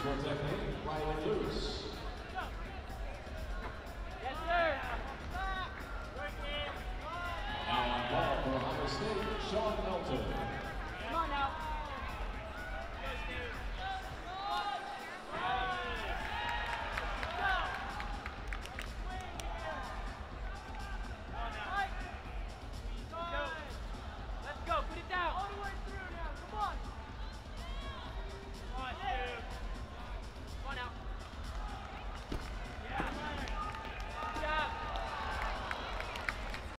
Transfer technique, Riley Lewis. Yes, sir. Now on ball for Ohio State.